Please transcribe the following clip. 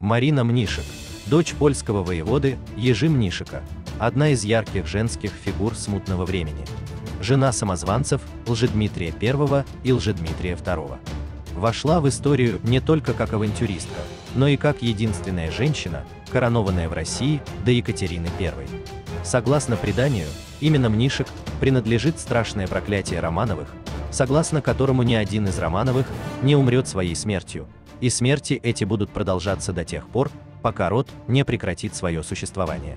Марина Мнишек, дочь польского воеводы Ежи Мнишека, одна из ярких женских фигур смутного времени. Жена самозванцев Лжедмитрия I и Лжедмитрия II. Вошла в историю не только как авантюристка, но и как единственная женщина, коронованная в России до Екатерины I. Согласно преданию, именно Мнишек принадлежит страшное проклятие Романовых, согласно которому ни один из Романовых не умрет своей смертью, и смерти эти будут продолжаться до тех пор, пока род не прекратит свое существование.